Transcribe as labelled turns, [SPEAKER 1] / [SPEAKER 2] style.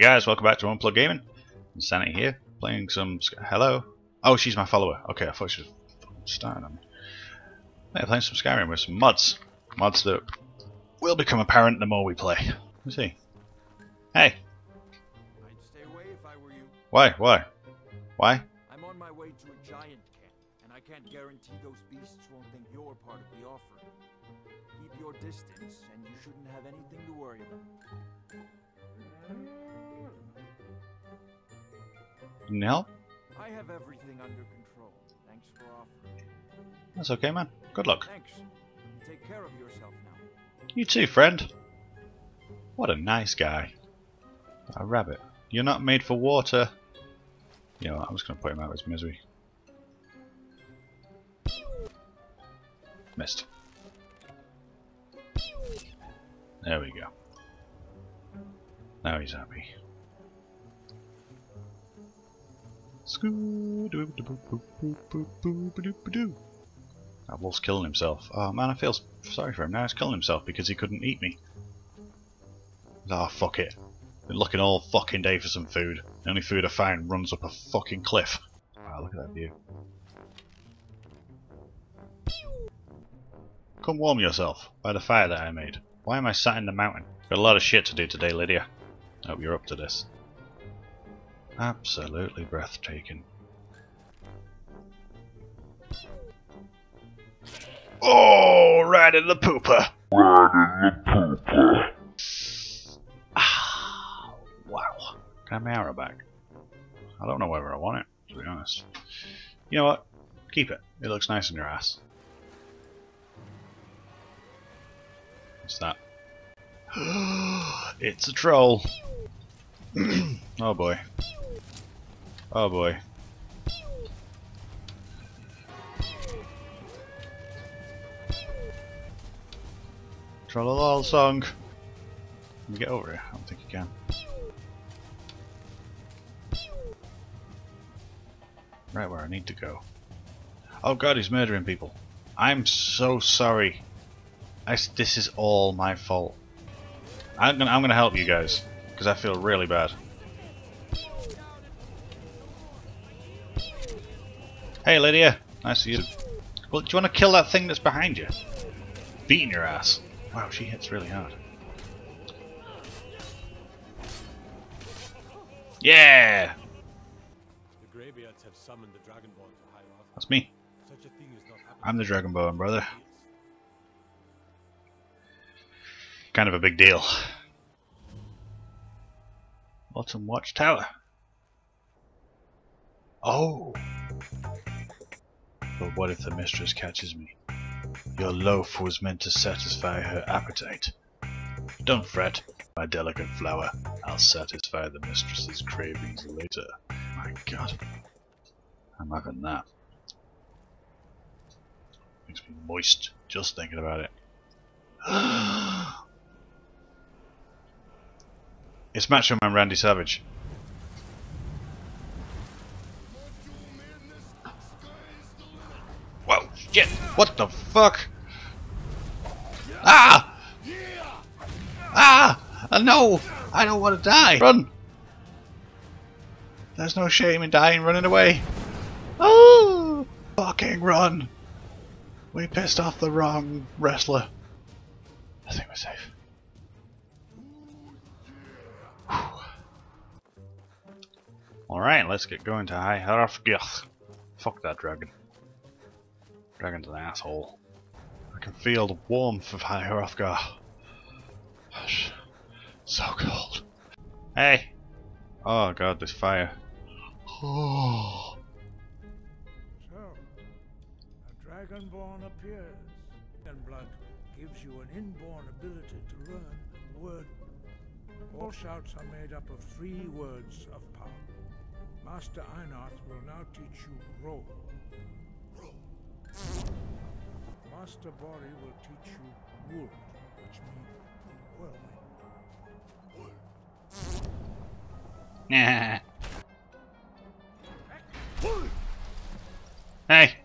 [SPEAKER 1] Hey guys, welcome back to Unplugged Gaming. Insanity here, playing some... Hello? Oh, she's my follower. Okay, I thought she was starting on me. Yeah, playing some Skyrim with some mods. Mods that will become apparent the more we play. Let's see. Hey.
[SPEAKER 2] I'd stay away if I were you.
[SPEAKER 1] Why? Why? Why?
[SPEAKER 2] I'm on my way to a giant camp, and I can't guarantee those beasts won't think you're part of the offering. Keep your distance, and you shouldn't have anything to worry about.
[SPEAKER 1] Didn't help?
[SPEAKER 2] I have everything under control. Thanks for offering.
[SPEAKER 1] That's okay, man. Good luck.
[SPEAKER 2] Thanks. You take care of yourself now.
[SPEAKER 1] You too, friend. What a nice guy. A rabbit. You're not made for water. You know what, I'm just going to put him out of his misery. Missed. There we go. Now he's happy. That wolf's killing himself. Oh man, I feel sorry for him. Now he's killing himself because he couldn't eat me. Ah, fuck it. Been looking all fucking day for some food. The only food I find runs up a fucking cliff. Wow, look at that view. Come warm yourself by the fire that I made. Why am I sat in the mountain? Got a lot of shit to do today, Lydia. Hope you're up to this. Absolutely breathtaking. Oh, right in the pooper. right Ah, wow. Can I have my arrow back? I don't know whether I want it, to be honest. You know what? Keep it. It looks nice in your ass. What's that? it's a troll. oh boy. Oh boy. Trollolol song. Can we get over here? I don't think you can. Right where I need to go. Oh god, he's murdering people. I'm so sorry. I this is all my fault. I'm gonna, I'm gonna help you guys because I feel really bad. Hey Lydia, nice of you. Well, do you want to kill that thing that's behind you? Beating your ass. Wow, she hits really hard. Yeah,
[SPEAKER 3] The Greybeards have summoned the Dragonborn to High Rock.
[SPEAKER 1] that's me. I'm the Dragonborn brother. Kind of a big deal. Autumn Watchtower. Oh. But what if the mistress catches me? Your loaf was meant to satisfy her appetite. Don't fret, my delicate flower. I'll satisfy the mistress's cravings later. My god. I'm having that. Makes me moist just thinking about it. it's Macho Man Randy Savage. What the fuck? Ah! Ah! Uh, no! I don't want to die! Run! There's no shame in dying running away. Oh! Fucking run! We pissed off the wrong wrestler. I think we're safe. Alright, let's get going to High Hrothgar. Fuck that dragon. Dragon's an asshole. I can feel the warmth of Hrothgar. Hush. So cold. Hey! Oh god, this fire. Oh.
[SPEAKER 4] So, a dragonborn appears, and blood gives you an inborn ability to learn word. All shouts are made up of three words of power. Master Einarth will now teach you. Ro. Master Borri will teach you Wuld, which means whirlwind.
[SPEAKER 1] Nah. Hey!